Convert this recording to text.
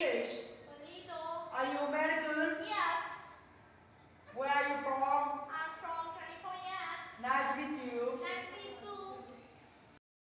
Okay.